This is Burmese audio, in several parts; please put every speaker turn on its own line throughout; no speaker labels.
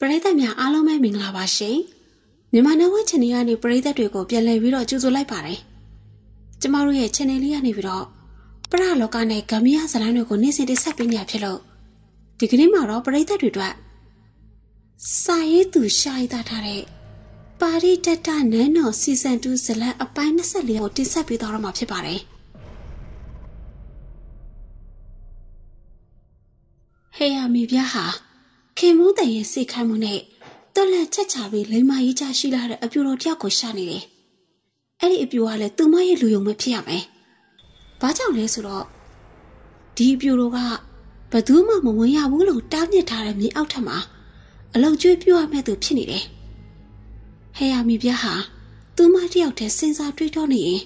ပရိသတ်များအားလုံးပဲမင်္ဂလာပါရှင်မြန်မာနဝ channel ကနေပရိသတ်တွေကိုပြန်လည်ပြီးတော့ကြိုဆိုလိုက်ပါတယ်ကျမတို့ရဲ့ channel လေးကနေပြီးတော့ပရလောကနဲ့ဂမ်ဘီယာဇလန်းတွေကိုနေ့စဉ်တင်ဆက်ပေးနေရဖြစ်လို့ဒီကနေ့မှာတော့ပရိသတ်တွေအတွက်စာရေးသူရှားရထားတဲ့ပါရီတတနန်းတော်စီဇန်2ဇလန်အပိုင်း24ကိုတင်ဆက်ပေးတော့မှာဖြစ်ပါတယ်ဟေးယာမီပြားဟာ ခင်မိုးတန်ရဲ့စိတ်ခိုင်းမှုနဲ့တော်လက်ချက်ချပြီးလိမ္မာရေးချရှိလာတဲ့အပြူတော်တယောက်ကိုရှာနေတယ်။အဲ့ဒီအပြူကလည်းသူမရဲ့လူယုံပဲဖြစ်ရမယ်။ဘာကြောင့်လဲဆိုတော့ဒီအပြူတော်ကဘသူမှမဝင်ရဘူးလို့တားမြစ်ထားတဲ့မြေအောက်ထက်မှာအလောက်ကျွေးပြရမဲ့သူဖြစ်နေတယ်။ဟဲယာမီပြားဟာသူမတယောက်တည်းစဉ်းစားတွေးတောနေရင်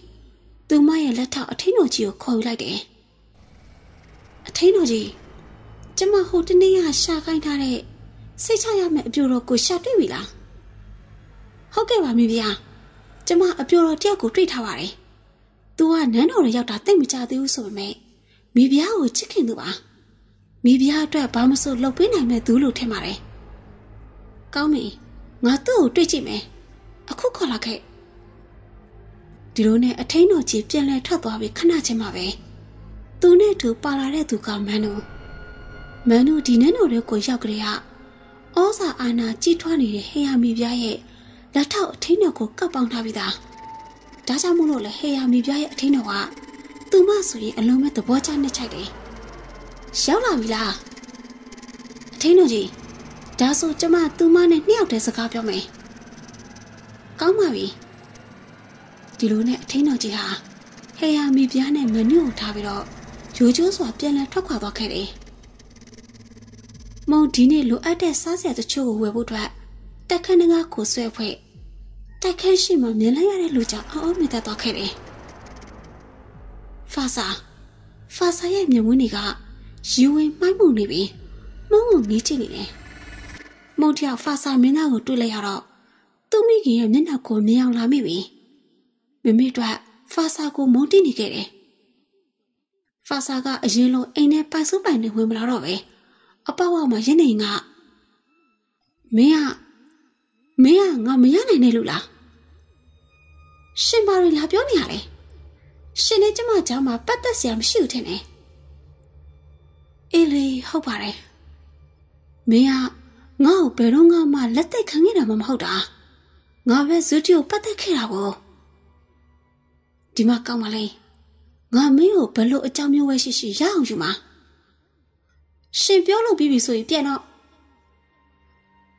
သူမရဲ့လက်ထောက်အထင်းတော်ကြီးကိုခေါ်ယူလိုက်တယ်။အထင်းတော်ကြီး ကျမဟိုတနေ့ကရှာခိုင်းထားတဲ့စိတ်ချရမယ့်အပြိုတော်ကိုရှာတွေ့ပြီလားဟုတ်ကဲ့ပါမိဗျာကျမအပြိုတော်တယောက်ကိုတွေ့ထားပါတယ်သူကနန်းတော်ရရောက်တာတိတ်မကြသေးဘူးဆိုပေမဲ့မိဗျာကိုချစ်ခင်သူပါမိဗျာအတွက်ဘာမဆိုလုပ်ပေးနိုင်မဲ့သူလို့ထင်ပါတယ်ကောင်းပြီငါသူ့ကိုတွေ့ကြည့်မယ်အခုခေါ်လာခဲ့ဒီလိုနဲ့အထင်းတော်ကြီးပြန်လဲထွက်သွားပြီးခဏချင်းမှပဲသူနဲ့သူပါလာတဲ့သူကမန်းတို့ မန်နူဒီနန်းတော်တွေကိုရောက်ကြတဲ့ဟာဩဇာအာနာကြီးထွားနေတဲ့ဟေယာမီပြားရဲ့လက်ထောက်အထင်းတော်ကိုကပ်ပေါင်းထားပြီးသားဒါကြောင့်မို့လို့လေဟေယာမီပြားရဲ့အထင်းတော်ကသူမဆိုရင်အလုံးမဲ့သဘောကျနှစ်ချိုက်တယ်ရောက်လာပြီလားအထင်းတော်ကြီးဒါဆိုကျမသူမနဲ့နှစ်ယောက်တည်းစကားပြောမယ်ကောင်းပါပြီဒီလိုနဲ့အထင်းတော်ကြီးဟာဟေယာမီပြားနဲ့မနုကိုထားပြီးတော့ရိုးချိုးစွာပြန်လည်ထွက်ခွာသွားခဲ့တယ် မုံဒီနေ့လိုအပ်တဲ့စားစရာတချို့ကိုဝယ်ဖို့အတွက်တက်ခန်းငါးကိုဆွဲဖွဲ့တက်ခန်းရှိမှမြင်လိုက်ရတဲ့လူကြောင့်အော်အော်မြတ်သွားခဲ့တယ်။ဖာစာဖာစာရဲ့မျက်ဝန်းတွေကယူဝင်မှိုင်းမှုနေပြီးမုံကိုငေးချနေတယ်။မုံတယောက်ဖာစာမင်းသားကိုတွေ့လိုက်ရတော့သူ့မိခင်ရဲ့မျက်နှာကိုမြင်အောင်လာမိပြီ။မိမိတို့ဖာစာကိုမုံတိနေခဲ့တယ်။ဖာစာကအရင်လိုအိမ်ထဲပိုက်စုပိုင်နေဝင်မလာတော့ပဲ။ အပေါ့အောင်မှာရင်းနေငါမင်းကမင်းကငါမရနိုင်နဲ့လို့လားရှင်ဘာတွေလာပြောနေရလဲရှင်နဲ့ကျမကြောင့်မှပတ်သက်စရာမရှိဘူးထင်တယ်အေးလေဟုတ်ပါတယ်မင်းကငါ့ကိုဘယ်တော့မှလက်သက်ခံခဲ့တာမှမဟုတ်တာငါပဲဇူတီကိုပတ်သက်ခဲ့တာကိုဒီမှာကောင်းပါလေငါမင်းကိုဘလို့အကြောင်းမျိုးပဲရှိရှိရအောင်ယူမှာ ရှင်ပြောလို့ပြီးပြီဆိုရင်ပြန်တော့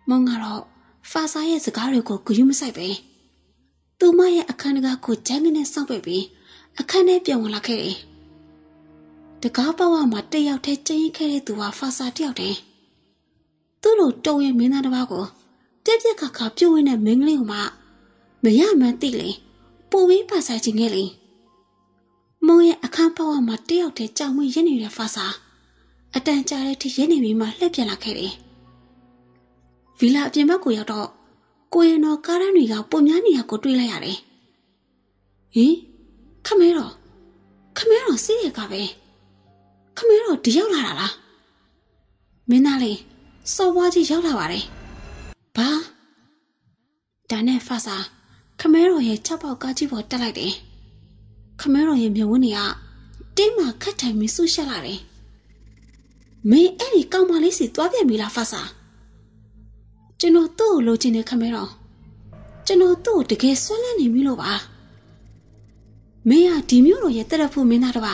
မုံကတော့ဖာစာရဲ့စကားတွေကိုဂရုမစိုက်ပဲသူမရဲ့အခန်းတကားကိုဂျန်ကနေစောင့်ပစ်ပြီးအခန်းထဲပြန်ဝင်လာခဲ့တယ်တကားပေါက်မှာတယောက်တည်းကျင်းခဲ့တဲ့သူဟာဖာစာတယောက်တည်းသူ့လိုတုံရင်မင်းသားတစ်ပါးကိုပြက်ပြက်ခါခါပြုတ်ဝင်တဲ့မင်းကလေးကမှမရမှန်းသိလေပူပြီးပါဆိုင်ခြင်းခဲ့လေမုံရဲ့အခန်းပေါက်မှာတယောက်တည်းကြောင်မွေးရင်းနေတဲ့ဖာစာ အတန်ကြာတဲ့ထိရင်းနေပြီးမှလှည့်ပြန်လာခဲ့တယ်။ဗီလာအပြင်ဘက်ကိုရောက်တော့ကိုရင်တော်ကားရန်တွေကပုံများနေရကိုတွေးလိုက်ရတယ်။ဟင်ခမဲတော်ခမဲတော်စီးရကပဲခမဲတော်ဒီရောက်လာတာလားမင်းသားလေးစော်ဘွားကြီးရောက်လာပါတယ်။ဘာဒါနဲ့ဖာစာခမဲတော်ရဲ့ချက်ပေါက်ကားကြီးပေါ်တက်လိုက်တယ်။ခမဲတော်ရဲ့မျက်ဝန်းတွေကတင်းမှခတ်ထိုင်ပြီးဆူရှက်လာတယ် မင်းအဲ့ဒီကောင်မလေးစီသွားပြန်ပြီလားဖာစာကျွန်တော်သူ့ကိုလိုချင်တယ်ခမဲတော်ကျွန်တော်သူ့ကိုတကယ်ဆွဲလန်းနေပြီလို့ပါမင်းကဒီမျိုးလိုရဲ့တရဖူမင်းသားတပါ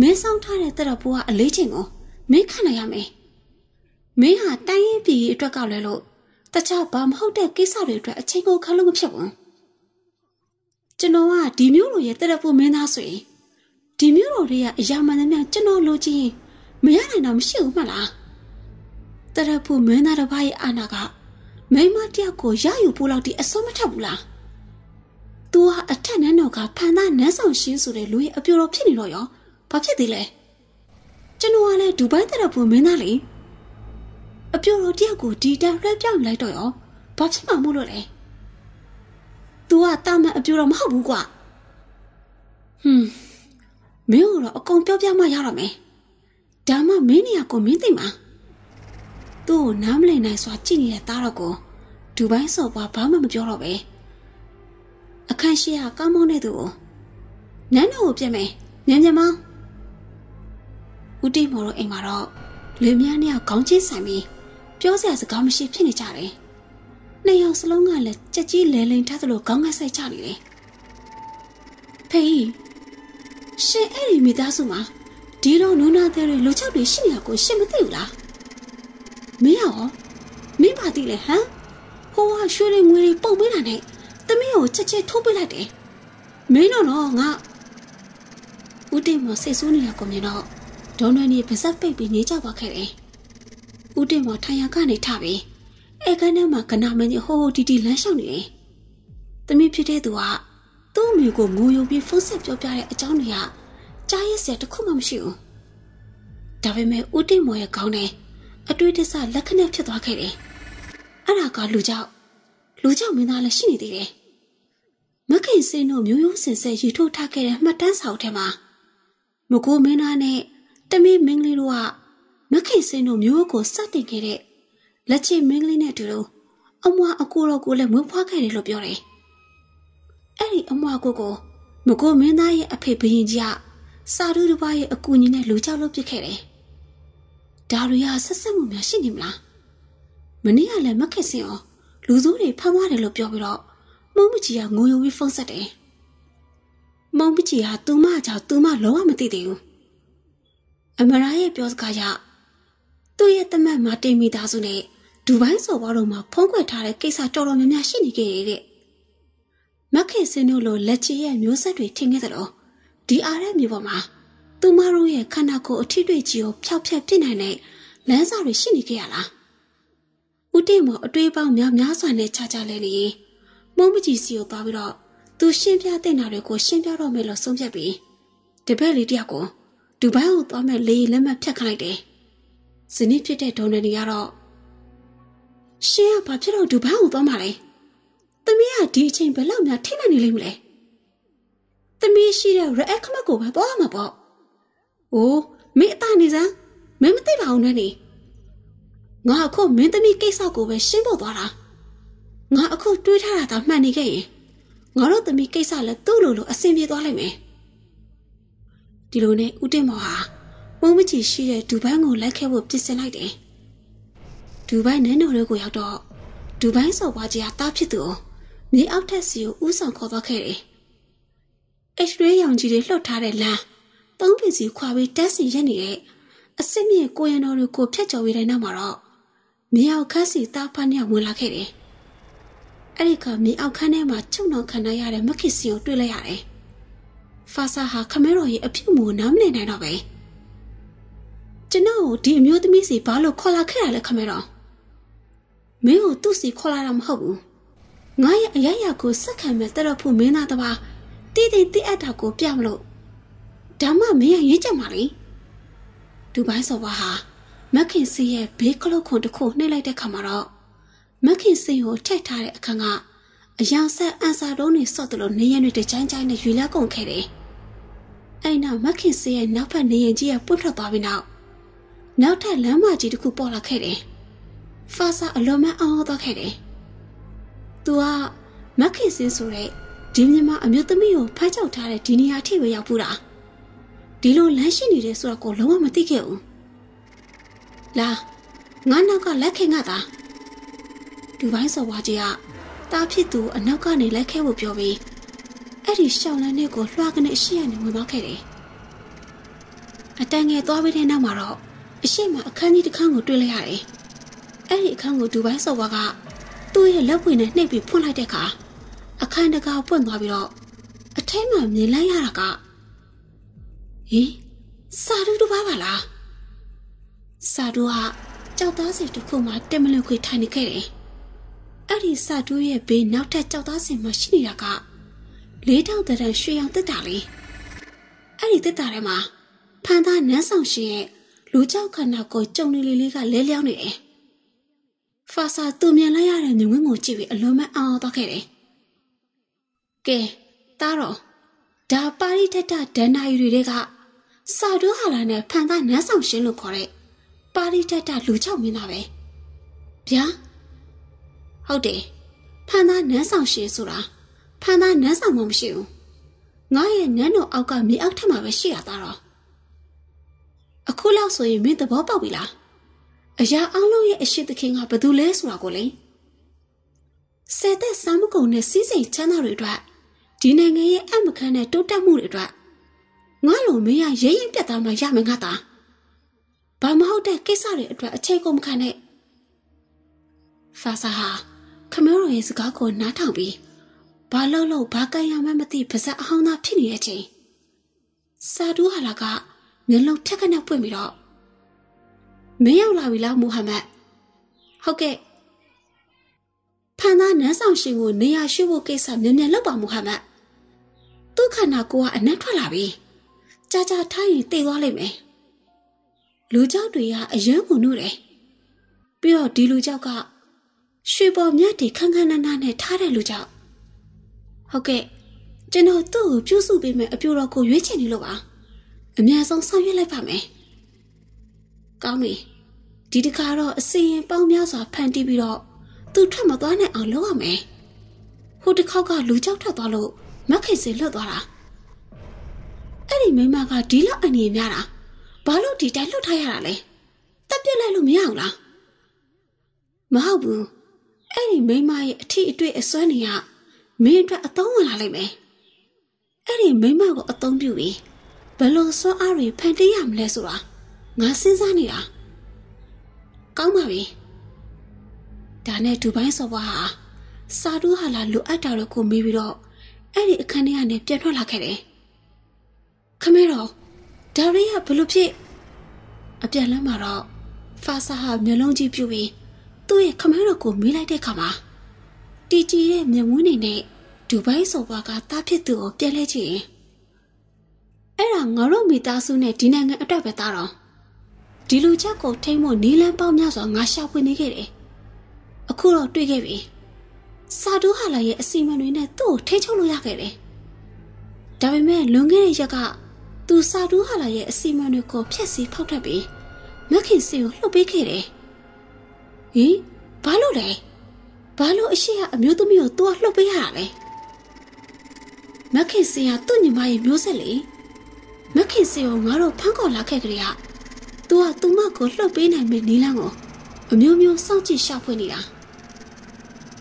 မင်းဆောင်ထားတဲ့တရဖူကအလေးချိန်ကိုမင်းခံနိုင်ရမယ်မင်းဟာတိုင်းရင်ပြည်အတွက်ကလည်းလို့တခြားဘာမဟုတ်တဲ့ကိစ္စတွေအတွက်အချိန်ကိုခါလို့မဖြစ်ဘူးကျွန်တော်ကဒီမျိုးလိုရဲ့တရဖူမင်းသားဆိုရင်ဒီမျိုးလိုတွေကအရာမှန်သမျှကျွန်တော်လိုချင် မရနိုင်တာမရှိဘူးမလားတရဖူမင်းသားတစ်ပါးရဲ့အာနာကမိမတယောက်ကိုရယူဖို့လောက်ဒီအစွမ်းမထက်ဘူးလား။ तू ဟာအထက်နန်းတော်ကဖန်သားနန်းဆောင်ရှင်းဆိုတဲ့လူရဲ့အပြိုတော်ဖြစ်နေတော့ရောဘာဖြစ်သေးလဲ။ကျွန်တော်ကလည်းဒူဘိုင်းတရဖူမင်းသားလေ။အပြိုတော်တယောက်ကိုဒီတန်လွှဲပြောင်းလိုက်တော့ရောဘာဖြစ်မှမို့လို့လဲ။ तू ကတာမန်အပြိုတော်မဟုတ်ဘူးကွာ။ဟွန်းမင်းတို့တော့အကုန်ပြောပြမှရတော့မယ်။ ဒါမှမင်းနေရကိုမင်းသိမှာသူ့ကိုနားမလည်နိုင်စွာကြည့်နေတဲ့သားတော်ကိုဒူပိုင်းစော်ပွားဘာမှမပြောတော့ပဲအခန်းရှိကကောင်းမောင်းတဲ့သူကိုနန်းတော်ကိုပြက်မယ်ညံညံမောင်းဦးတိမော်တို့အိမ်မှာတော့လူများနဲ့ခေါင်းချင်းဆိုင်ပြီးပြောစရာစကားမရှိဖြစ်နေကြတယ်နှစ်ယောက်စလုံးကလည်းကြက်ကြီးလဲလိန်ထားသလိုခေါင်းငတ်ဆိုင်ကြနေတယ်ဖေးရှင်အဲ့ဒီမိသားစုမှာ ဒီလိုနူနာတဲ့လူချောက်တွေရှိနေတာကိုရှင်မသိဘူးလားမင်းရောမင်းပါသိလေဟမ်ဟိုကရွှေတွေငွေတွေပုံပေးတာနဲ့သမီးကိုချက်ချက်ထိုးပေးလိုက်တယ်မင်းတော့တော့ငါဦးတင်မစိတ်ဆိုးနေတာကိုမြင်တော့ဒေါ်နွယ်နေပါဇက်ပိတ်ပြီးနေကြပါခဲ့တယ်ဦးတင်မထိုင်ရကနေထပြီးအဲကန်းထဲမှာကနာမင်းကြီးဟိုဟိုတီတီလမ်းလျှောက်နေတယ်သမီးဖြစ်တဲ့သူကသူ့အမိကိုငိုယုံပြီးဖုန်းဆက်ပြောပြတဲ့အကြောင်းတွေက ကြားရစရာတခုမှမရှိဘူးဒါပေမဲ့ဦးတင်မော်ရဲ့ခေါင်းထဲအတွေ့အကြုံလက်ခဏဖြစ်သွားခဲ့တယ်အဲ့ဒါကလူကြောက်လူကြောက်မင်းသားလည်းရှိနေသေးတယ်မခင်စင်းတို့မျိုးရိုးစင်ဆက်ရီထုတ်ထားခဲ့တဲ့မှတ်တမ်းစာအုပ်ထဲမှာမကိုမင်းသားနဲ့တမီးမင်းကလေးတို့ကမခင်စင်းတို့မျိုးကိုစတင်ခဲ့တဲ့လက်ချေမင်းကလေးနဲ့အတူတူအမွာအကိုတော်ကိုလည်းမွေးဖွားခဲ့တယ်လို့ပြောတယ်အဲ့ဒီအမွာကိုကိုမကိုမင်းသားရဲ့အဖေဘရင်ကြီးက စာရူတစ်ပါးရဲ့အကူအညီနဲ့လူကြောက်လို့ပြစ်ခဲ့တယ်ဒါရီယာဆက်ဆက်မှုများရှိနေမလားမနေ့ကလည်းမခက်စင်အောင်လူစိုးတွေဖမ်းသွားတယ်လို့ပြောပြီးတော့မုံမကြီးကငိုယိုပြီးဖုန်းဆက်တယ်မုံမကြီးကသူမကြောင့်သူမလုံးဝမသိသေးဘူးအမရာရဲ့ပြောစကားရသူ့ရဲ့တမတ်မာတင်မိသားစုနဲ့ဒူဘိုင်းစော်ဘွားတို့မှာဖုံးကွယ်ထားတဲ့ကိစ္စတော်တော်များများရှိနေခဲ့ရတဲ့မက်ခေစင်းတို့လိုလက်ချီရဲ့မျိုးဆက်တွေထင်ခဲ့သလို ဒီအားရဲ့မြေပေါ်မှာသူမတို့ရဲ့ခန္ဓာကိုယ်အထီးတွေကြီးကိုဖျောက်ဖျက်ပြစ်နိုင်တဲ့လမ်းစာတွေရှိနေကြရလားဦးတင်မော်အတွေးပေါင်းများများစွာနဲ့ခြားခြားလဲနေရင်မုံမကြီးစီကိုသွားပြီးတော့သူရှင်းပြတဲ့နာတွေကိုရှင်းပြတော့မယ်လို့ဆုံးဖြတ်ပြီးတပည့်လေးတယောက်ကိုဒူဘိုင်းကိုသွားမဲ့လေလက်မှတ်ဖြတ်ခိုင်းလိုက်တယ်။ဇနီးဖြစ်တဲ့ဒေါ်နယ်နီကတော့ရှင်းကဘာဖြစ်လို့ဒူဘိုင်းကိုသွားမှာလဲ။သမီးကဒီအချိန်ဘယ်လောက်များထိနိုင်နေလိမ့်မလဲ။ သမီးရှိတဲ့ရက်အခမတ်ကိုပဲသွားမှာပေါ့။အိုးမင်းအတားနေစမ်းမင်းမသိပါဘူးနဲ့နေ။ငါအခုမင်းသမီးကိစ္စကိုပဲရှင်းဖို့သွားတာငါအခုတွေးထားတာသာမှန်နေခဲ့ရင်ငါတို့သမီးကိစ္စလည်းသူ့လိုလိုအဆင်ပြေသွားလိမ့်မယ်ဒီလိုနဲ့ဦးတင်မော်ဟာမုံမချီရှိတဲ့ဒူဘိုင်းကိုလိုက်ခဲ့ဖို့ပြင်ဆင်လိုက်တယ်ဒူဘိုင်းနန်းတော်တွေကိုရောက်တော့ဒူဘိုင်းစော်ဘွားကြီးဟာတားဖြစ်သူကိုမြေအောက်ထက်စီကိုဥဆောင်ခေါ်သွားခဲ့တယ် အက်ရှ်ရေးရောင်ကြီးတွေလှုပ်ထားတဲ့လမ်းသုံးပင်စီခွာပြီးတက်စီရက်နေတဲ့အစ်စ်မြင့်ကိုရံတော်တွေကိုဖျက်ကျော်ပြီးတဲ့နောက်မှာတော့မြေအောက်ခန်းစီတားဖတ်နဲ့ဝင်လာခဲ့တယ်။အဲ့ဒီကမြေအောက်ခန်းထဲမှာချုပ်နှောင်ခံရတဲ့မခစ်စင်ကိုတွေ့လိုက်ရတယ်။ဖာစာဟာခမဲတော်ရဲ့အဖြစ်မူနားမလည်နိုင်တော့ပဲ။ကျွန်တော်ဒီအမျိုးသမီးစီဘာလို့ခေါ်လာခဲ့ရလဲခမဲတော်။မင်းကိုသူ့စီခေါ်လာတာမဟုတ်ဘူး။ငါရဲ့အရရကိုစက်ခံမဲ့တရဖို့မင်းသားတပါ တည်တည်တည်အပ်တာကိုပြမလို့ဒါမှမင်းရရေးကြမှာလေ။ဒူဘိုင်းစော်ဘာဟာမက်ခင်စီရဲ့ဘေးကလုတ်ခွန်တစ်ခုနှိမ့်လိုက်တဲ့ခါမှာတော့မက်ခင်စီကိုထိုက်ထားတဲ့အခန်းကအယောင်ဆက်အန်စာတုံးတွေစော့တယ်လို့နေရံတွေတချိုင်းချိုင်းနဲ့ရွေလကုန်ခဲ့တယ်။အဲ့နောက်မက်ခင်စီရဲ့နောက်ဖက်နေရင်ကြီးကပွင့်ထွက်သွားပြီးနောက်နောက်ထပ်လမ်းမကြီးတစ်ခုပေါ်လာခဲ့တယ်။ဖာစာအလွန်မအောင်သွားခဲ့တယ်။သူကမက်ခင်စီဆိုတဲ့ ဒီမြမအမျိုးသမီးကိုဖမ်းချုပ်ထားတဲ့ဒီနေရာထိပဲရောက်ပူတာ။ဒီလိုလမ်းရှိနေတယ်ဆိုတော့ကိုလုံးဝမသိခဲ့ဘူး။လာငါနောက်ကလက်ခင်ကသာဒူဘိုင်းစော်ဝါကြီးကတားဖြစ်သူအနောက်ကနေလက်ခဲဖို့ပြောပြီးအဲ့ဒီရှောင်းလန်းနဲ့ကိုလွှားကနေရှေ့ကနေဝင်သွားခဲ့တယ်အတန်ငယ်သွားပြီးတဲ့နောက်မှာတော့အရှိမအခန်းကြီးတစ်ခန်းကိုတွေ့လိုက်ရတယ်အဲ့ဒီအခန်းကိုဒူဘိုင်းစော်ဝါကသူ့ရဲ့လက်ပွင့်နဲ့နှိပ်ပြီးဖွင့်လိုက်တဲ့အခါ အခန်းတကာပွင့်သွားပြီးတော့အထဲမှာမြင်လိုက်ရတာကဟင်စာရူတစ်ပါးပါလားစာတူဟာကြောက်သားစင်တစ်ခုမှတက်မလွန်ခွေထိုင်နေခဲ့တယ်။အဲ့ဒီစာတူရဲ့ဘေးနောက်ထပ်ကြောက်သားစင်မှရှိနေတာကလေးထောင်တရံရွှေရောင်တက်တာလေ။အဲ့ဒီတက်တာထဲမှာဖန်သားနန်းဆောင်ရှင်ရဲ့လူကြောက်ခန္ဓာကိုကြုံနေလေးလေးကလဲလျောင်းနေတယ်။ဖာစာသူမြင်လိုက်ရတဲ့မြင်ကွင်းကိုကြည့်ပြီးအလွန်မှအောင်းသွားခဲ့တယ်။ ကဲတားတော့ဒါပါရီထက်တာဒန်နာရီတွေကစာတူဟာလာနဲ့ဖန်သားနန်းဆောင်ရှင်လို့ခေါ်တဲ့ပါရီတက်တာလူချောက်မင်းသားပဲဗျာဟုတ်တယ်ဖန်သားနန်းဆောင်ရှင်ဆိုတာဖန်သားနန်းဆောင်မှမရှိဘူးငါရဲ့နန်းတော်အောက်ကမြေအောက်ထက်မှာပဲရှိရတာတော့အခုလောက်ဆိုရင်မင်းသဘောပေါက်ပြီလားအရာအလုံးရဲ့အရှိသခင်ကဘယ်သူလဲဆိုတာကိုလေဆယ်သက်စမ်းမကုန်တဲ့စီးစိမ်ချမ်းသာတွေအတွက် ဒီနိုင်ငံရဲ့အမခန်းနဲ့တိုးတက်မှုတွေအတွက်ငါလိုမင်းရရဲရင်ပြတ်သားမှရမယ်ငါသားဘာမဟုတ်တဲ့ကိစ္စတွေအတွက်အချိန်ကုန်မခံနဲ့ဖာစာဟာခမရိုရဲ့စကားကိုနားထောင်ပြီးဘာလို့လို့ဘာကံရမှမသိပါဇက်အဟောင်းသားဖြစ်နေတဲ့အချိန်စာဒူးဟာလာကမျက်လုံးထက်ခနဲ့ပွင့်ပြီးတော့မင်းရောက်လာပြီလားမူဟမ္မဒ်ဟုတ်ကဲ့ဖန်သားနန်းဆောင်ရှင်ကိုနေရာရွှေ့ဖို့ကိစ္စမြန်မြန်လုပ်ပါမူဟမ္မဒ် သူ့ခန္ဓာကိုယ်ကအနက်ထွက်လာပြီကြာကြာထားရင်တည်သွားလိမ့်မယ်လူကြောက်တွေကအယံကုန်လို့တယ်ပြီးတော့ဒီလူကြောက်ကရွှေပေါ်မြတ်တီခန်းခန်းနားနားနဲ့ထားတဲ့လူကြောက်ဟုတ်ကဲ့ကျွန်တော်သူ့ကိုပြုစုပေးမယ်အပြိုတော်ကိုရွေးချယ်နေလို့ပါအများဆုံးဆောင်ရွက်လိုက်ပါမယ်ကောင်းပြီဒီတခါတော့အစင်ရင်ပေါင်းများစွာဖန်တီးပြီးတော့သူထွက်မသွားနိုင်အောင်လုပ်ရမယ်ဟိုတစ်ခေါက်ကလူကြောက်ထွက်သွားလို့ မက်ခေစင်လွတ်သွားတာအဲ့ဒီမိမကဒီလောက်အနေများတာဘာလို့ဒီတိုင်းလွတ်ထားရတာလဲတက်ပြစ်လိုက်လို့မရအောင်လားမဟုတ်ဘူးအဲ့ဒီမိမရဲ့အထီးအတွေ့အစွမ်းတွေကမင်းအတွက်အသုံးဝင်လာလိမ့်မယ်အဲ့ဒီမိမကိုအသုံးပြုပြီးဘယ်လိုစွမ်းအားတွေဖန်တီးရမလဲဆိုတာငါစဉ်းစားနေတာကောင်းပါပြီဒါနဲ့ဒူဘိုင်းစော်ဘွားဟာစာတူးဟာလာလိုအပ်တာတော့ကိုမေးပြီးတော့ အဲ့ဒီအခန်းထဲကနေပြန်ထွက်လာခဲ့တယ်ခမဲတော်ဒါရီကဘလို့ဖြစ်အပြန်လမ်းမှာတော့ဖာစာဟာမျက်လုံးကြီးပြူပြီးသူ့ရဲ့ခမဲတော်ကိုမေးလိုက်တဲ့ခါမှာတီကြည်ရဲ့မျက်ဝန်းနေနဲ့ဒူဘိုင်းစော်ဘွားကတားဖြစ်သူကိုပြန်လဲကြည့်ရင်အဲ့ဒါငါတို့မိသားစုနဲ့ဒီနိုင်ငံအတွက်ပဲသားတော့ဒီလူချက်ကိုထိမ့်ဖို့နီးလန်းပေါင်းများစွာငါရှာဖွေနေခဲ့တယ်အခုတော့တွေ့ခဲ့ပြီ စာတူးဟာလာရဲ့အစီအမံတွေနဲ့သူ့ကိုထိချုပ်လို့ရခဲ့တယ်ဒါပေမဲ့လွန်ခဲ့တဲ့ရက်ကသူစာတူးဟာလာရဲ့အစီအမံတွေကိုဖျက်ဆီးဖောက်ထွက်ပြီးမခင်စီကိုလှုပ်ပေးခဲ့တယ်ဟင်ဘာလို့လဲဘာလို့အရှိကအမျိုးသမီးကိုသူကလှုပ်ပေးရတာလဲမခင်စီကသူ့ညီမရဲ့မျိုးဆက်လေမခင်စီကိုငါတို့ဖမ်းခေါ်လာခဲ့ကြရ။ तू ကသူမကိုလှုပ်ပေးနိုင်မယ့်နီလန်းကိုအမျိုးမျိုးစောင့်ကြည့်ရှာဖွေနေတာ။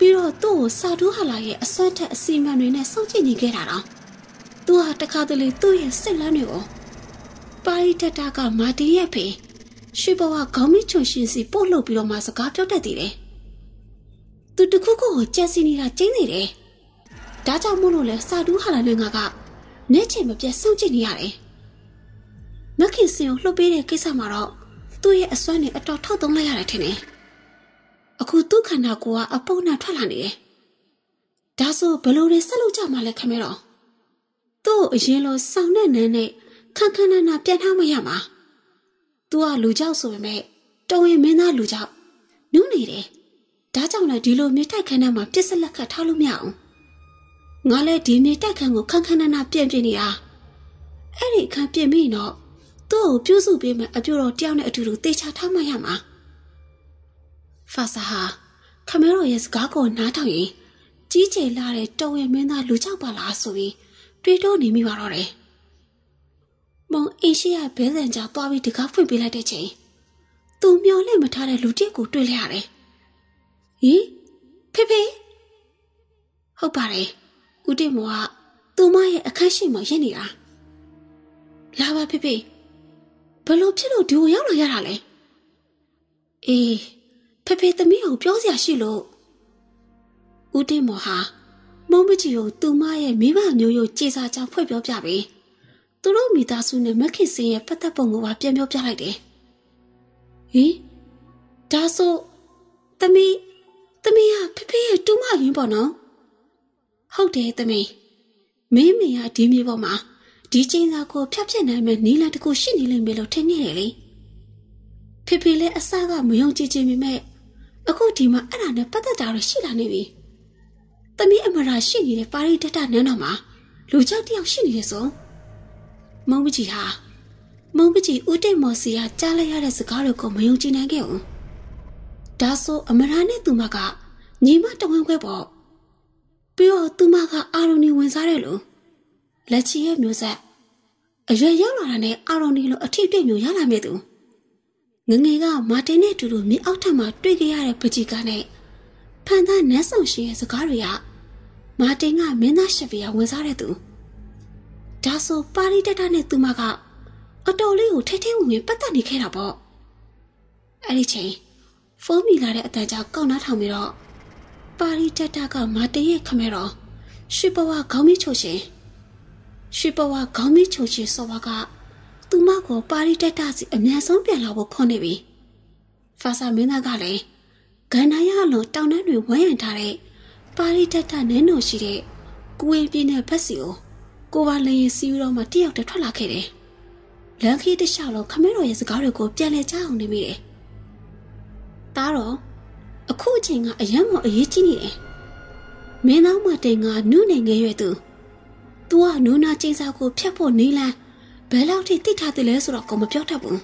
ပြီးတော့သူ့ကိုစာတူးဟာလာရဲ့အစွမ်းထက်အစီအမံတွေနဲ့စောင့်ကြည့်နေခဲ့တာတော့။ तू ဟာတခါတလေသူ့ရဲ့စိတ်လန်းတွေကိုပါရီတတာကမာတီရဲ့ဖေရွှေဘဝခေါင်းမချွန်ရှင်စီပို့လုပ်ပြီးတော့မှစကားပြောတတ်သေးတယ်။ तू တခုခုကိုကြက်စီနေတာကျင်းနေတယ်။ဒါကြောင့်မို့လို့လဲစာတူးဟာလာနဲ့ငါကမျက်ချင်မပြတ်စောင့်ကြည့်နေရတယ်။မခင်စင်ကိုလှုပ်ပေးတဲ့ကိစ္စမှာတော့သူ့ရဲ့အစွမ်းနဲ့အတော်ထောက်သုံးလိုက်ရတယ်ထင်တယ်။ အခုသူ့ခန္ဓာကိုယ်ကအပုံနဲ့ထွက်လာနေတယ်။ဒါဆိုဘလို့တွေဆက်လုပ်ကြမှာလဲခမဲတော့။သူ့အရင်လိုစောင်းတဲ့နန်းနဲ့ခန်းခန်းနာနာပြန်ထားမရမှာ။ तू ကလူကြောက်ဆိုပေမဲ့တုံရင်မင်းသားလူကြောက်နူးနေတယ်။ဒါကြောင့်လည်းဒီလိုမြေတိုက်ခန်းထဲမှာပြစ်စလက်ခတ်ထားလို့မရအောင်။ငါလည်းဒီမြေတိုက်ခန်းကိုခန်းခန်းနာနာပြင်ပြနေတာ။အဲ့ဒီအခန်းပြင်ပြီးတော့သူ့ကိုပြုစုပေးမယ်အပြိုတော်တယောက်နဲ့အတူတူတေချာထားမှရမှာ ဖာဆာဟာခမဲတော်ရဲ့စကားကိုနားထောင်ရင်ကြီးကျယ်လာတဲ့တုံရမင်းသားလူကြောက်ပါလားဆိုပြီးတွေးတောနေမိပါတော့တယ်မုံအင်းရှိရဘဲစံကြောသွားပြီးတကားဖွင့်ပေးလိုက်တဲ့ချိန်သူမျောလင့်မထားတဲ့လူတစ်ကိုတွေ့လိုက်ရတယ်ဟင်ဖေဖေဟုတ်ပါတယ်ဦးတင်မောကသူမရဲ့အခန်းရှိမှရင့်နေတာလာပါဖေဖေဘလို့ဖြစ်လို့ဒီကိုရောက်လာရတာလဲအေး ဖေဖေသမီးကိုပြောစရာရှိလို့ဦးတင်မော်ဟာမုံမကြီးကိုသူမရဲ့မိဘမျိုးရိုးကြေစာကြောင့်ဖွင့်ပြောပြပြီးသူတို့မိသားစုနဲ့မခင်စင်ရဲ့ပတ်သက်ပုံကိုပါပြန်ပြောပြလိုက်တယ်ဟင်ဒါဆိုသမီးသမီးကဖေဖေရဲ့တူမရင်ပေါ့နော်ဟုတ်တယ်သမီးမင်းမေကဒီမြေပေါ်မှာဒီချိန်သာကိုဖြတ်ဖြစ်နိုင်မဲ့နီးလန်တခုရှိနေလိမ့်မယ်လို့ထင်နေတယ်လေဖေဖေလည်းအစကမယုံကြည်ခြင်းပေမဲ့ အခုဒီမှာအဲ့ဒါနဲ့ပတ်သက်တာတော့ရှိလာနေပြီ။သမီးအမရာရှိနေတဲ့ပါရီတတနန်းတော်မှာလူကြောက်တယောက်ရှိနေတယ်ဆို။မုံပကြီးဟာမုံပကြီးဦးတိတ်မော်စီကကြားလိုက်ရတဲ့စကားတွေကိုမယုံကြည်နိုင်ခဲ့ဘူး။ဒါဒါဆိုအမရာနဲ့သူမကညီမတဝင်းခွဲပေါ့ပြီးတော့သူမကအာရုံနေဝင်စားတယ်လို့လက်ချီရဲ့မျိုးဆက်အရွယ်ရောက်လာတာနဲ့အာရုံနေလို့အထီးတွေ့မျိုးရလာမြဲသူ ငငယ်ကမာတင်နဲ့အတူတူမြေအောက်ထပ်မှာတွေ့ကြရတဲ့ပကြီးကနဲ့ဖန်သားနန်းဆောင်ရှင်ရဲ့စကားတွေကမာတင်ကမင်းသားရှက်ပြဝင်စားတဲ့သူဒါဆိုပါရီတက်တာနဲ့သူမကအတော်လေးကိုထိထိဝင်ဝင်ပတ်သက်နေခဲ့တာပေါ့အဲ့ဒီချိန်ဖုန်းမိလာတဲ့အတန်ကြောင့်ကောက်နှားထောင်ပြီးတော့ပါရီတက်တာကမာတင်ရဲ့ခမဲတော်ရွှေဘဝခေါင်းမီးချိုရှင်ရွှေဘဝခေါင်းမီးချိုရှင်စောဘက သူမကိုပါရီတက်တာစီအမြန်ဆုံးပြန်လာဖို့ခွန်နေပြီဖာစာမင်းသားကလည်းဂန္ဓာရလွန်တောင်တန်းတွေဝန်းရံထားတဲ့ပါရီတက်တာနန်းတော်ရှိတဲ့ကိုဝင်ပြင်းတဲ့ဘက်စီကိုကိုပါလရင်စီးတော့မှတယောက်တည်းထွက်လာခဲ့တယ်လန်ခီတခြားလုံးခမဲတော်ရဲ့စကားတွေကိုပြန်လဲကြားအောင်နေမိတယ်ဒါတော့အခုအချိန်ကအရန်မအရေးကြီးနေတယ်မင်းသားမတင်ကနုနေငယ်ရွယ်သူ။ तू ကနူနာချင်းစာကိုဖြတ်ဖို့နေလန်း ဘယ်လောက်ထိတိထားတယ်လဲဆိုတော့ကိုမပြောတတ်ဘူး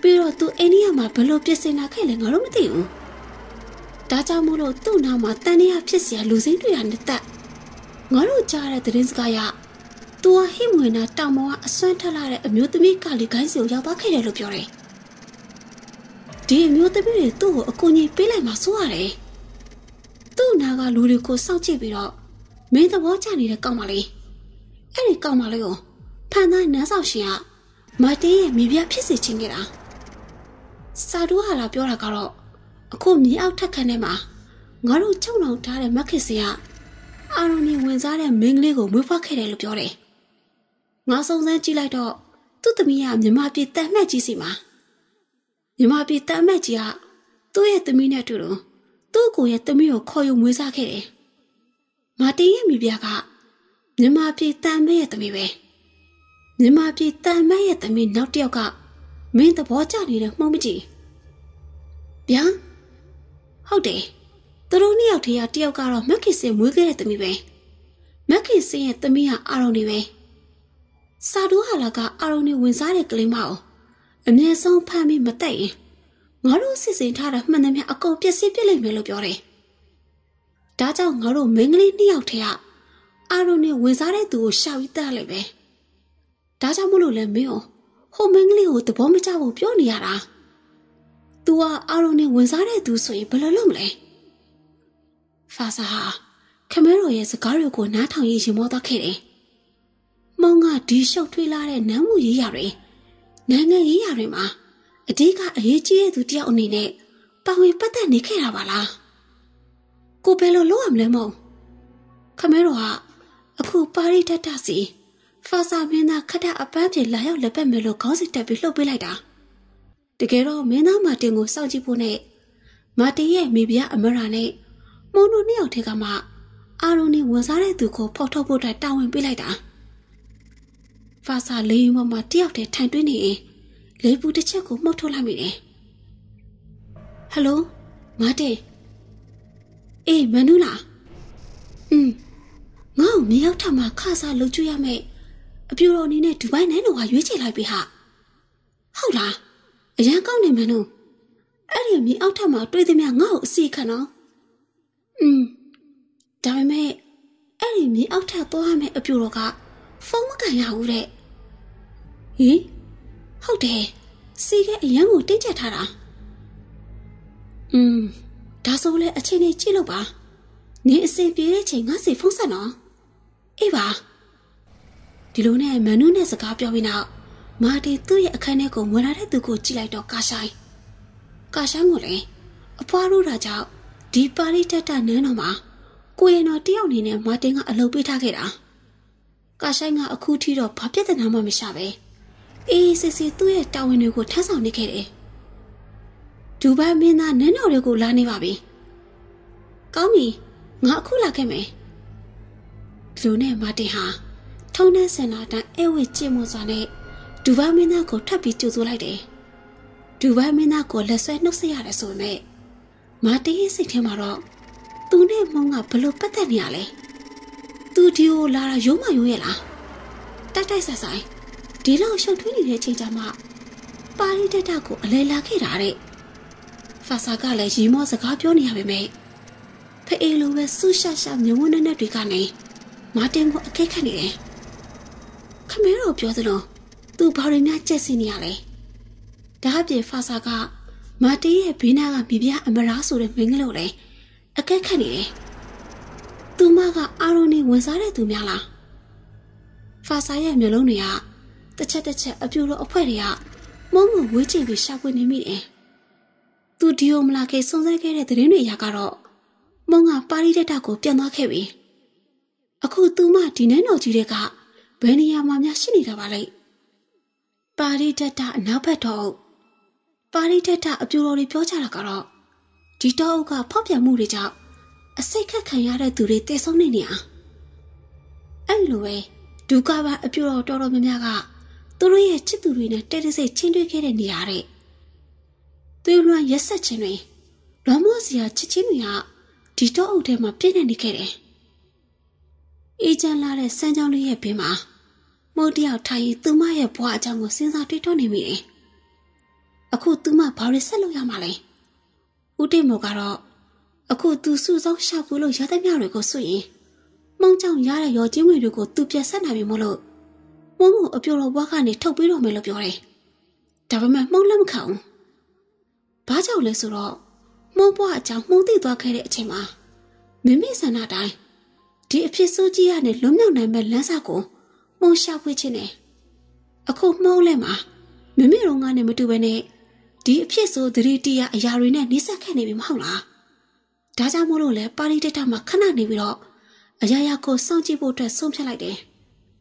ပြီးတော့သူအိန္ဒိယမှာဘယ်လိုပြင်ဆင်လာခဲ့လဲငါတို့မသိဘူးဒါကြောင့်မို့လို့သူ့နာမှာတန်တရားဖြစ်စရာလူစိမ့်တွေရနေတတ်ငါတို့ကြားတဲ့သတင်းစကားရသူကဟိမွေနာတောင်ပေါ်ကအစွမ်းထက်လာတဲ့အမျိုးသမီးကလေးခိုင်းစီကိုရောက်သွားခဲ့တယ်လို့ပြောတယ်ဒီအမျိုးသမီးတွေသူ့ကိုအကူအညီပေးလိုက်မှဆိုရတယ်သူ့နာကလူတွေကိုစောင့်ကြည့်ပြီးတော့မင်းသဘောကျနေတဲ့ကောင်မလေးအဲ့ဒီကောင်မလေးကို ဖန်သားနန်းဆောင်ရှင်ကမတေးရဲ့မိဖုရားဖြစ်စေချင်ခဲ့တာစာတူဟာလာပြောတာကတော့အခုမြေအောက်ထက်ခန်းထဲမှာငါတို့ချုံအောင်ထားတဲ့မက်ခစ်စင်ကအာရုံနေဝင်စားတဲ့မင်းကလေးကိုမွေးဖွားခဲ့တယ်လို့ပြောတယ်ငါစုံစမ်းကြည့်လိုက်တော့သူ့သမီးကမြမပြည်တန်မှတ်ကြီးစီမှာမြမပြည်တန်မှတ်ကြီးကသူ့ရဲ့သမီးနဲ့တူတူသူ့ကိုရဲ့သမီးကိုခေါ်ယူမွေးစားခဲ့တယ်။မာတင်ရဲ့မိဖုရားကမြမပြည်တန်မဲရဲ့သမီးပဲ။ မြမပြည်တန်မဲရဲ့သမီးနောက်တစ်ယောက်ကမင်းသဘောကျနေတဲ့မှုံးမကြည့်။ဗျာဟုတ်တယ်။သူတို့နှစ်ယောက်တည်းကတယောက်ကတော့မက်ခင်စင်မွေးခဲ့တဲ့သမီးပဲ။မက်ခင်စင်ရဲ့သမီးကအာရုံနေပဲ။စာဒူးဟာလာကအာရုံနေဝင်စားတဲ့ကလေးမအောင်အမြဲဆုံးဖမ်းပြီးမတက်ရင်ငါတို့စစ်စင်ထားတာမှန်တယ်မြအကုန်ပျက်စီးပြစ်လိုက်မယ်လို့ပြောတယ်။ဒါကြောင့်ငါတို့မင်းကလေးနှစ်ယောက်ထဲကအာရုံနဲ့ဝင်စားတဲ့သူကိုရှာပြီးတက်လိုက်ပဲ။ ဒါကြောင့်မလို့လဲမင်းဟိုမင်းကလေးကိုသဘောမကျဘူးပြောနေရတာ။ तू ကအာရုံနဲ့ဝင်စားတဲ့သူဆိုရင်ဘယ်လိုလုပ်မလဲ။ဖာစာဟာခမဲတော်ရဲ့စကားတွေကိုနားထောင်ရရင်မောသွားခဲ့တယ်။မောင်ကဒီရှုပ်ထွေးလာတဲ့နမ်းမှုရေးရတွေနိုင်ငံရေးရတွေမှာအဓိကအရေးကြီးတဲ့သူတယောက်အနေနဲ့ပါဝင်ပတ်သက်နေခဲ့တာပါလားကိုဘယ်လိုလုပ်ရမလဲမို့ခမဲတော်ကအခုပါရီတတစီ ဖာစာမင်းသားခက်တဲ့အပန်းပြေလာရောက်လက်ပတ်မယ်လို့ခေါင်းစဉ်တက်ပြီးလှုပ်ပေးလိုက်တာတကယ်တော့မင်းသားမာတင်ကိုစောင့်ကြည့်ဖို့နဲ့မာတင်ရဲ့မိဖုရားအမရာနဲ့မုံတို့နှစ်ယောက်ထဲကမှအာရုံနဲ့ဝန်စားတဲ့သူကိုဖောက်ထုတ်ဖို့အတွက်တာဝန်ပေးလိုက်တာဖာစာလေးရင်ပေါ်မှာတယောက်တည်းထိုင်တွင်းနေရင်လေပူတစ်ချက်ကိုမှုတ်ထုတ်လိုက်မိတယ်ဟယ်လိုမာတင်အေးမနူးလားอืมငါ့ကိုမြေရောက်ထမှာခါစားလုပ်ကြရမယ် အပြူတော်အနေနဲ့ဒူဘိုင်းနဲ့တော့ရွေးချယ်လိုက်ပြီဟာဟုတ်လားအရန်ကောင်းနေမနူးအဲ့ဒီမြေအောက်ထမှာတွေ့သည်များငါ့ကိုအစီခံတော့อืมဒါပေမဲ့အဲ့ဒီမြေအောက်ထသွားရမယ်အပြူတော်ကဖုန်းမကန်ရဘူးတဲ့ဟင်ဟုတ်တယ်စီကအရန်ကိုတင်းကျပ်ထားတာอืมဒါဆိုလဲအချိန်လေးကြည့်လို့ပါနင်းအစီပြေတဲ့ချိန်ငါစီဖုန်းဆက်နော်အေးပါ ဒီလိုနဲ့မန်နူးနဲ့စကားပြောပြီးနောက်မာတီသူ့ရဲ့အခန်းထဲကိုဝင်လာတဲ့သူကိုကြည့်လိုက်တော့ကာဆိုင်ကာဆိုင်ကိုလည်းအဖွားတို့တာကြောင့်ဒီပါရီတက်တာနန်းတော်မှာကိုရင်တော်တယောက်အနေနဲ့မာတင်ကအလုပ်ပေးထားခဲ့တာကာဆိုင်ကအခုထိတော့ဘာပြဿနာမှမရှာပဲအေးစစ်စစ်သူ့ရဲ့တာဝန်တွေကိုထမ်းဆောင်နေခဲ့တယ်။ဒူဘိုင်းမင်းသားနန်းတော်တွေကိုလာနေပါပြီ။ကောင်းပြီငါအခုလာခဲ့မယ်။လူနဲ့မာတင်ဟာ ထုံးတဲ့ဆင်လာတန်အဲဝဲကြည့်မစွာနဲ့ဒူဘိုင်းမင်းသားကိုထပ်ပြီးကြိုဆိုလိုက်တယ်။ဒူဘိုင်းမင်းသားကိုလက်ဆွဲနှုတ်ဆက်ရတယ်ဆိုပေမဲ့မာတင်ရဲ့စိတ်ထဲမှာတော့သူနဲ့မောင်ကဘလို့ပတ်သက်နေရလဲ။သူဒီကိုလာတာရုံးမရုံးရဲ့လား။တိုက်တိုက်ဆက်ဆိုင်ဒီလောက်ရှုပ်ထွေးနေတဲ့အချိန်ကြမှာပါရီတက်တာကိုအလဲလာခဲ့တာတဲ့ဖဖာစာကလည်းရီမောစကားပြောနေရပေမဲ့ဖအေးလိုပဲဆူရှာရှာမြဝန်းနဲ့တွေကနေမာတင်ကိုအကဲခတ်နေတယ် ခမဲတော်ပြောသလိုသူဘာတွေများကြက်စီနေရလဲဒါအပြင်ဖာစာကမာတင်ရဲ့ဘေးနားကမိဖုရားအမရာဆိုတဲ့မင်းကလေးကိုလည်းအကဲခတ်နေတယ်သူမကအာရုံနဲ့ဝင်စားတဲ့သူများလားဖာစာရဲ့မျိုးလုံးတွေကတစ်ချက်တစ်ချက်အပြူတော့အဖွဲတွေကမုံမဝေးချင်ပြီးရှာဖွေနေမိတယ်သူဒီယိုမလာကေစုံစမ်းခဲ့တဲ့သတင်းတွေအရကတော့မုံကပါရီတက်တာကိုပြန်သွားခဲ့ပြီအခုသူမဒီနန်းတော်ကြီးတွေက ဘယ်နေရာမှာများရှိနေတာပါလဲပါရီတက်တာအနောက်ဘက်တော့ပါရီတက်တာအပြူတော်တွေပြောကြတာကတော့ဒီတော့အုပ်ကဖောက်ပြန်မှုတွေကြောင့်အစိတ်ခတ်ခံရတဲ့သူတွေတည်ဆုံးနေနေအောင်အဲ့လိုပဲဒုက္ခပါအပြူတော်တော်တော်များများကသူတို့ရဲ့ချစ်သူတွေနဲ့တဲတဲစိတ်ချင်းတွေ့ခဲ့တဲ့နေရာတဲ့သူလွန်ရက်ဆက်ခြင်းတွေလွန်မောစရာချစ်ချင်းတွေကဒီတော့အုပ်ထဲမှာပြည့်နေနေခဲ့တယ် အေးချမ်းလာတဲ့စမ်းကြောင်းလေးရဲ့ဘေးမှာမုတ်တယောက်ထိုင်ရင်သူမရဲ့ဘွားအကြောင်းကိုစဉ်းစားတွေးတောနေမိတယ်အခုသူမဘာတွေဆက်လုပ်ရမှာလဲဦးတိမောကတော့အခုသူစုဆောင်းရှာဖွေလို့ရတဲ့မြတွေကိုစွရင်မုံကြောင်ရတဲ့ရော်ချင်းဝင်တွေကိုသူပြက်ဆက်နိုင်ပြီမို့လို့မုံမုံအပြိုတော်ဘွားကနေထုတ်ပြီးတော့မယ်လို့ပြောတယ်။ဒါပေမဲ့မှုံလက်မခံဘူး။ဘာကြောင့်လဲဆိုတော့မုံဘွားအကြောင်းမှုံသိသွားခဲ့တဲ့အချိန်မှာမိမိဆန္ဒတိုင်း ဒီအဖြစ်ဆိုးကြီးရနဲ့လွံ့မြောက်နိုင်မဲ့လမ်းစာကိုမုံရှာဖွေခြင်းနဲ့အခုမှုံးလဲမှာမိမိတို့ကနေမတူဘဲနဲ့ဒီအဖြစ်ဆိုးသတိတရားအရာတွေနဲ့နှိစက်ခဲ့နေပြီမဟုတ်လား။ဒါကြောင့်မို့လို့လဲပါရီတက်တာမှာခဏနေပြီးတော့အရာရာကိုစောင့်ကြည့်ဖို့အတွက်ဆုံးဖြတ်လိုက်တယ်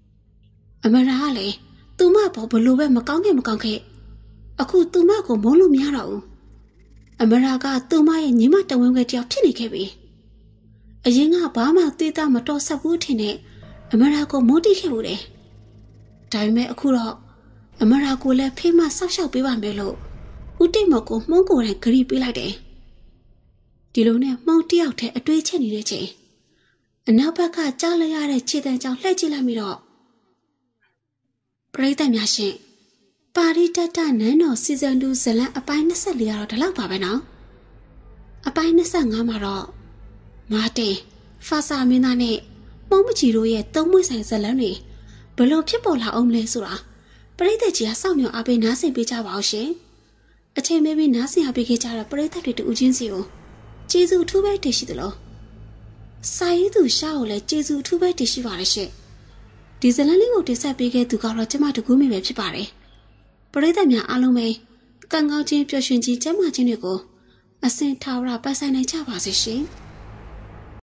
။အမရာကလည်းသူမဘောဘလို့ပဲမကောင်းခဲ့မကောင်းခဲ့အခုသူမကိုမုန်းလို့မရတော့ဘူး။အမရာကသူမရဲ့ညီမတဝင်းကတယောက်ဖြစ်နေခဲ့ပြီ။ အရင်ကဘာမှသိတာမတော်ဆက်ဘူးထင်တဲ့အမရာကိုမုန်းတိခဲ့ဘူးတယ်။ဒါပေမဲ့အခုတော့အမရာကိုလည်းဖေးမဆောက်ရှောက်ပေးပါမယ်လို့ဦးတိတ်မကိုမှုန်းကိုယ်တိုင်ဂရီပေးလိုက်တယ်။ဒီလိုနဲ့မှုန်းတယောက်တည်းအတွေးချက်နေတဲ့ချိန်အနောက်ဘက်ကကြားလိုက်ရတဲ့ခြေတံကြောင့်လှည့်ကြည့်လိုက်ပြီးတော့ပရိသတ်များရှင်ပါရီတတနန်းတော်စီဇန်2ဇလန်အပိုင်း24ကတော့ဒီလောက်ပါပဲနော်အပိုင်း25မှာတော့ မာတင်ဖာစာမင်းသားနဲ့ပုံမချီတို့ရဲ့သုံးမွေးဆိုင်ဇလန်တွေဘလို့ဖြစ်ပေါ်လာအောင်လဲဆိုတာပရိသတ်ကြီးကစောင့်မျှော်အားပေးနားဆင်ပေးကြပါအောင်ရှင်အချိန်မေးပြီးနားဆင်အားပေးခဲ့ကြတဲ့ပရိသတ်တွေတူချင်းစီကိုကျေးဇူးအထူးပဲတင်ရှိသလိုစာရေးသူရှားကိုလည်းကျေးဇူးအထူးပဲတင်ရှိပါတယ်ရှင့်ဒီဇလန်လေးကိုတင်ဆက်ပေးခဲ့သူကတော့ကျမတကူးမိပဲဖြစ်ပါတယ်ပရိသတ်များအားလုံးပဲကံကောင်းခြင်းပျော်ရွှင်ခြင်းကျမ်းမာခြင်းတွေကိုအစင်ထာဝရပတ်ဆိုင်နိုင်ကြပါစေရှင်။